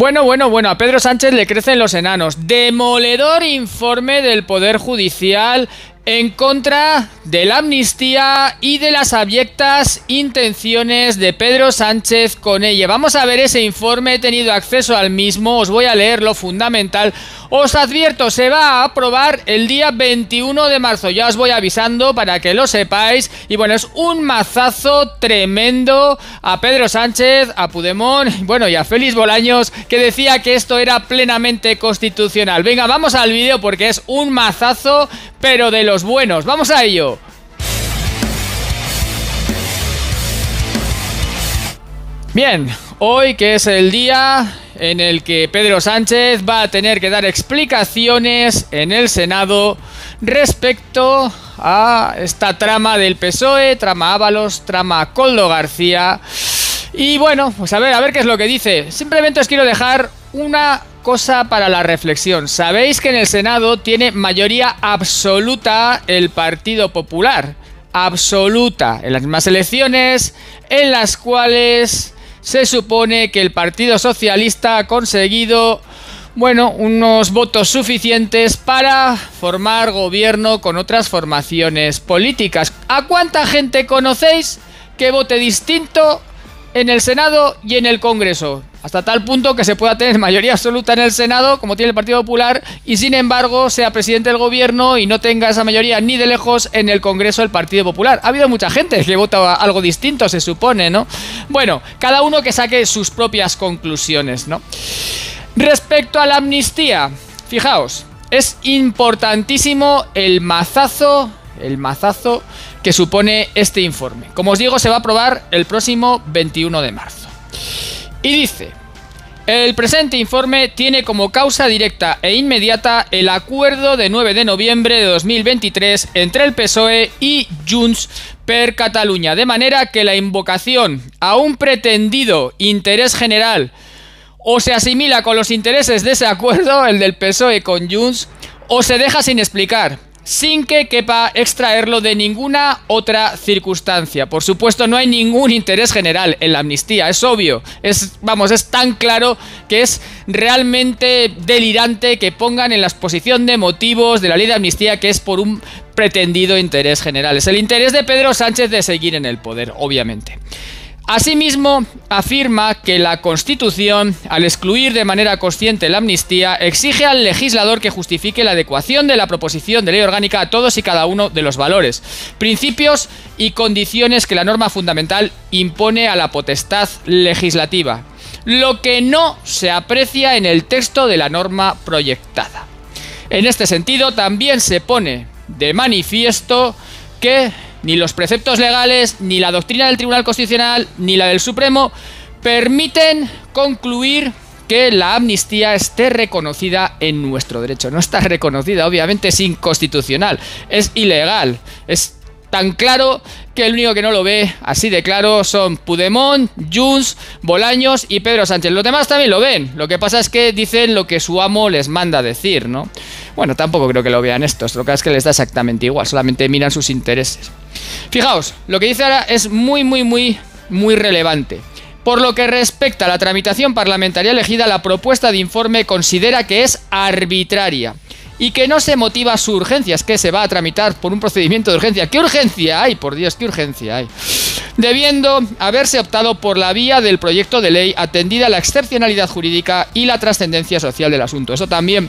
Bueno, bueno, bueno, a Pedro Sánchez le crecen los enanos. Demoledor informe del Poder Judicial en contra de la amnistía y de las abyectas intenciones de Pedro Sánchez con ella. Vamos a ver ese informe, he tenido acceso al mismo, os voy a leer lo fundamental. Os advierto, se va a aprobar el día 21 de marzo, ya os voy avisando para que lo sepáis. Y bueno, es un mazazo tremendo a Pedro Sánchez, a Pudemón, bueno, y a Félix Bolaños, que decía que esto era plenamente constitucional. Venga, vamos al vídeo porque es un mazazo, pero de los buenos. Vamos a ello. Bien, hoy que es el día en el que Pedro Sánchez va a tener que dar explicaciones en el Senado respecto a esta trama del PSOE, trama Ábalos, trama Coldo García. Y bueno, pues a ver, a ver qué es lo que dice. Simplemente os quiero dejar una cosa para la reflexión. Sabéis que en el Senado tiene mayoría absoluta el Partido Popular. Absoluta. En las mismas elecciones en las cuales se supone que el Partido Socialista ha conseguido, bueno, unos votos suficientes para formar gobierno con otras formaciones políticas. ¿A cuánta gente conocéis que vote distinto en el Senado y en el Congreso? Hasta tal punto que se pueda tener mayoría absoluta en el Senado, como tiene el Partido Popular, y sin embargo sea presidente del gobierno y no tenga esa mayoría ni de lejos en el Congreso del Partido Popular. Ha habido mucha gente que vota algo distinto, se supone, ¿no? Bueno, cada uno que saque sus propias conclusiones, ¿no? Respecto a la amnistía, fijaos, es importantísimo el mazazo, el mazazo que supone este informe. Como os digo, se va a aprobar el próximo 21 de marzo. Y dice, el presente informe tiene como causa directa e inmediata el acuerdo de 9 de noviembre de 2023 entre el PSOE y Junts per Cataluña, de manera que la invocación a un pretendido interés general o se asimila con los intereses de ese acuerdo, el del PSOE con Junts, o se deja sin explicar sin que quepa extraerlo de ninguna otra circunstancia. Por supuesto, no hay ningún interés general en la amnistía, es obvio. Es, vamos, es tan claro que es realmente delirante que pongan en la exposición de motivos de la ley de amnistía que es por un pretendido interés general. Es el interés de Pedro Sánchez de seguir en el poder, obviamente. Asimismo, afirma que la Constitución, al excluir de manera consciente la amnistía, exige al legislador que justifique la adecuación de la proposición de ley orgánica a todos y cada uno de los valores, principios y condiciones que la norma fundamental impone a la potestad legislativa, lo que no se aprecia en el texto de la norma proyectada. En este sentido, también se pone de manifiesto que ni los preceptos legales, ni la doctrina del Tribunal Constitucional, ni la del Supremo permiten concluir que la amnistía esté reconocida en nuestro derecho. No está reconocida, obviamente es inconstitucional, es ilegal, es tan claro que el único que no lo ve así de claro son Pudemont, Junts, Bolaños y Pedro Sánchez. Los demás también lo ven. Lo que pasa es que dicen lo que su amo les manda decir, ¿no? Bueno, tampoco creo que lo vean estos. Lo que es que les da exactamente igual. Solamente miran sus intereses. Fijaos, lo que dice ahora es muy, muy, muy, muy relevante. Por lo que respecta a la tramitación parlamentaria elegida, la propuesta de informe considera que es arbitraria y que no se motiva su urgencia, es que se va a tramitar por un procedimiento de urgencia. ¿Qué urgencia hay? Por Dios, ¿qué urgencia hay? Debiendo haberse optado por la vía del proyecto de ley atendida la excepcionalidad jurídica y la trascendencia social del asunto. Eso también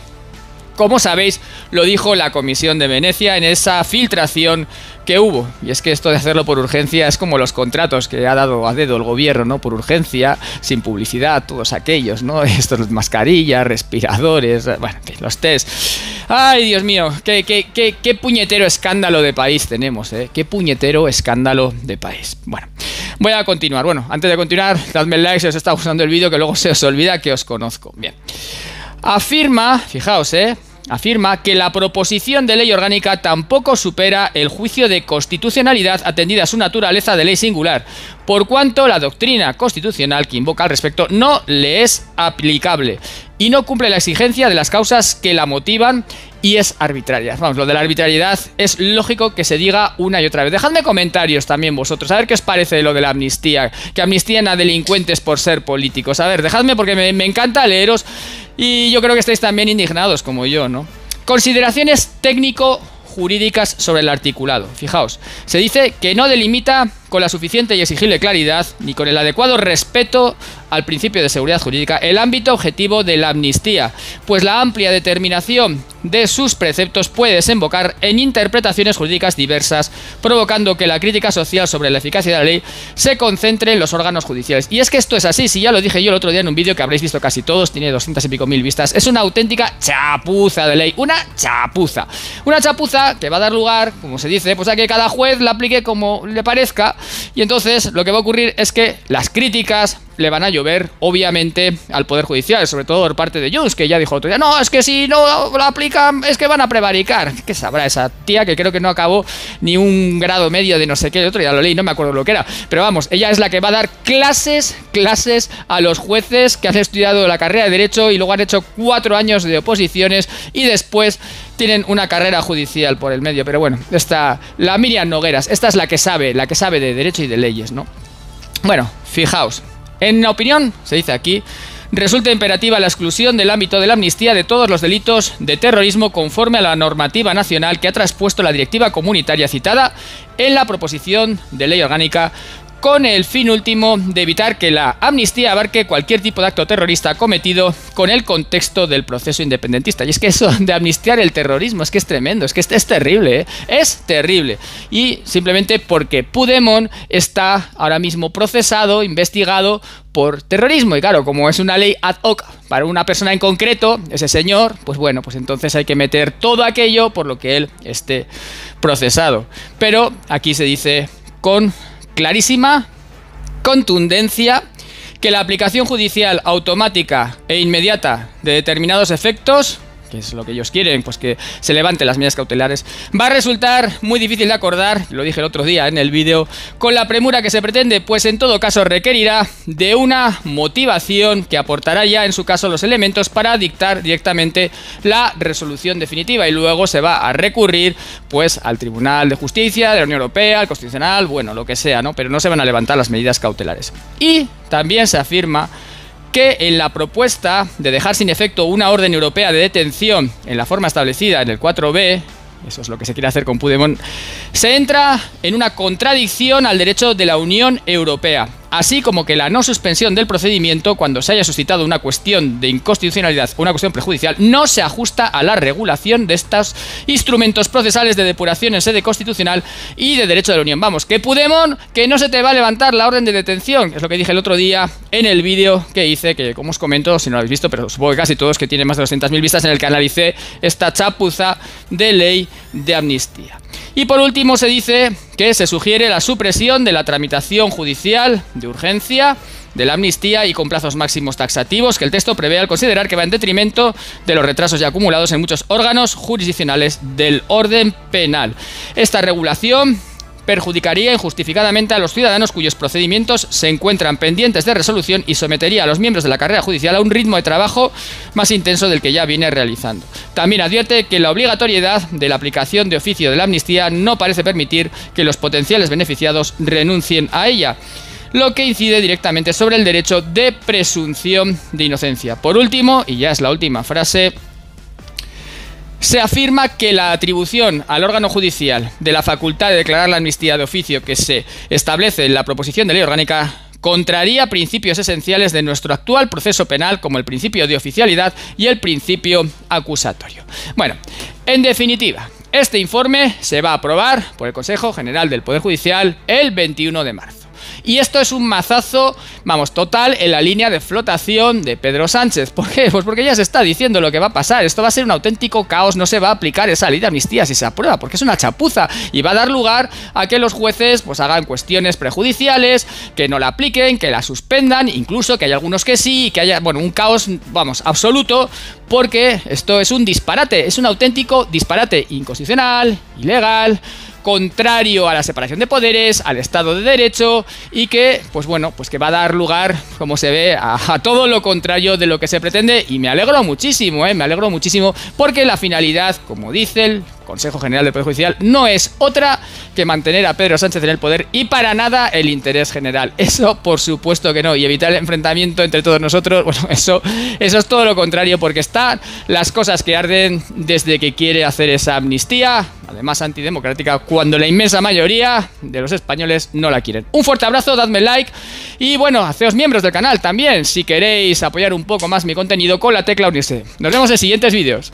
como sabéis, lo dijo la Comisión de Venecia en esa filtración que hubo. Y es que esto de hacerlo por urgencia es como los contratos que ha dado a dedo el gobierno, ¿no? Por urgencia, sin publicidad, todos aquellos, ¿no? Estos mascarillas, respiradores, bueno, los test. Ay, Dios mío, qué, qué, puñetero escándalo de país tenemos, ¿eh? Qué puñetero escándalo de país. Bueno. Voy a continuar. Bueno, antes de continuar, dadme el like si os está gustando el vídeo, que luego se os olvida que os conozco. Bien. Afirma, fijaos, eh, afirma que la proposición de ley orgánica tampoco supera el juicio de constitucionalidad atendida a su naturaleza de ley singular, por cuanto la doctrina constitucional que invoca al respecto no le es aplicable y no cumple la exigencia de las causas que la motivan y es arbitraria. Vamos, lo de la arbitrariedad es lógico que se diga una y otra vez. Dejadme comentarios también vosotros, a ver qué os parece lo de la amnistía, que amnistíen a delincuentes por ser políticos. A ver, dejadme porque me, me encanta leeros y yo creo que estáis también indignados como yo, ¿no? Consideraciones técnico jurídicas sobre el articulado. Fijaos, se dice que no delimita con la suficiente y exigible claridad ni con el adecuado respeto al principio de seguridad jurídica el ámbito objetivo de la amnistía, pues la amplia determinación de sus preceptos puede desembocar en interpretaciones jurídicas diversas, provocando que la crítica social sobre la eficacia de la ley se concentre en los órganos judiciales. Y es que esto es así, si ya lo dije yo el otro día en un vídeo que habréis visto casi todos, tiene 200 y pico mil vistas, es una auténtica chapuza de ley, una chapuza. Una chapuza que va a dar lugar, como se dice, pues a que cada juez la aplique como le parezca, y entonces lo que va a ocurrir es que las críticas le van a llover, obviamente, al Poder Judicial, sobre todo por parte de Junts, que ya dijo otro día, no, es que si no lo aplican, es que van a prevaricar. ¿Qué sabrá esa tía que creo que no acabó ni un grado medio de no sé qué? El otro día lo leí, no me acuerdo lo que era. Pero vamos, ella es la que va a dar clases, clases a los jueces que han estudiado la carrera de Derecho y luego han hecho cuatro años de oposiciones y después tienen una carrera judicial por el medio. Pero bueno, esta, la Miriam Nogueras, esta es la que sabe, la que sabe de Derecho y de leyes, ¿no? Bueno, fijaos, en opinión, se dice aquí, resulta imperativa la exclusión del ámbito de la amnistía de todos los delitos de terrorismo conforme a la normativa nacional que ha traspuesto la directiva comunitaria citada en la proposición de ley orgánica con el fin último de evitar que la amnistía abarque cualquier tipo de acto terrorista cometido con el contexto del proceso independentista. Y es que eso de amnistiar el terrorismo es que es tremendo, es que es terrible, ¿eh? es terrible. Y simplemente porque Pudemon está ahora mismo procesado, investigado por terrorismo. Y claro, como es una ley ad hoc para una persona en concreto, ese señor, pues bueno, pues entonces hay que meter todo aquello por lo que él esté procesado. Pero aquí se dice con clarísima contundencia que la aplicación judicial automática e inmediata de determinados efectos que es lo que ellos quieren, pues que se levanten las medidas cautelares, va a resultar muy difícil de acordar, lo dije el otro día en el vídeo, con la premura que se pretende, pues en todo caso requerirá de una motivación que aportará ya en su caso los elementos para dictar directamente la resolución definitiva y luego se va a recurrir pues al Tribunal de Justicia de la Unión Europea, al Constitucional, bueno, lo que sea, ¿no? Pero no se van a levantar las medidas cautelares. Y también se afirma que en la propuesta de dejar sin efecto una orden europea de detención en la forma establecida en el 4b, eso es lo que se quiere hacer con Pudemon, se entra en una contradicción al derecho de la Unión Europea así como que la no suspensión del procedimiento cuando se haya suscitado una cuestión de inconstitucionalidad o una cuestión prejudicial no se ajusta a la regulación de estos instrumentos procesales de depuración en sede constitucional y de derecho de la Unión. Vamos, que Pudemon, que no se te va a levantar la orden de detención, es lo que dije el otro día en el vídeo que hice, que como os comento, si no lo habéis visto, pero supongo que casi todos que tienen más de 200.000 vistas en el que analicé esta chapuza de ley de amnistía. Y por último se dice que se sugiere la supresión de la tramitación judicial de urgencia de la amnistía y con plazos máximos taxativos que el texto prevé al considerar que va en detrimento de los retrasos ya acumulados en muchos órganos jurisdiccionales del orden penal. Esta regulación perjudicaría injustificadamente a los ciudadanos cuyos procedimientos se encuentran pendientes de resolución y sometería a los miembros de la carrera judicial a un ritmo de trabajo más intenso del que ya viene realizando. También advierte que la obligatoriedad de la aplicación de oficio de la amnistía no parece permitir que los potenciales beneficiados renuncien a ella lo que incide directamente sobre el derecho de presunción de inocencia. Por último, y ya es la última frase, se afirma que la atribución al órgano judicial de la facultad de declarar la amnistía de oficio que se establece en la proposición de ley orgánica contraría principios esenciales de nuestro actual proceso penal como el principio de oficialidad y el principio acusatorio. Bueno, en definitiva, este informe se va a aprobar por el Consejo General del Poder Judicial el 21 de marzo. Y esto es un mazazo, vamos, total en la línea de flotación de Pedro Sánchez. ¿Por qué? Pues porque ya se está diciendo lo que va a pasar. Esto va a ser un auténtico caos, no se va a aplicar esa ley de amnistía si se aprueba, porque es una chapuza y va a dar lugar a que los jueces pues hagan cuestiones prejudiciales, que no la apliquen, que la suspendan, incluso que haya algunos que sí, que haya, bueno, un caos, vamos, absoluto, porque esto es un disparate, es un auténtico disparate inconstitucional, ilegal, contrario a la separación de poderes, al Estado de Derecho y que, pues bueno, pues que va a dar lugar, como se ve, a, todo lo contrario de lo que se pretende y me alegro muchísimo, ¿eh? me alegro muchísimo porque la finalidad, como dice el Consejo General del Poder Judicial, no es otra que mantener a Pedro Sánchez en el poder y para nada el interés general. Eso, por supuesto que no. Y evitar el enfrentamiento entre todos nosotros, bueno, eso, eso es todo lo contrario, porque están las cosas que arden desde que quiere hacer esa amnistía, además antidemocrática, cuando la inmensa mayoría de los españoles no la quieren. Un fuerte abrazo, dadme like y bueno, haceos miembros del canal también si queréis apoyar un poco más mi contenido con la tecla unirse. Nos vemos en siguientes vídeos.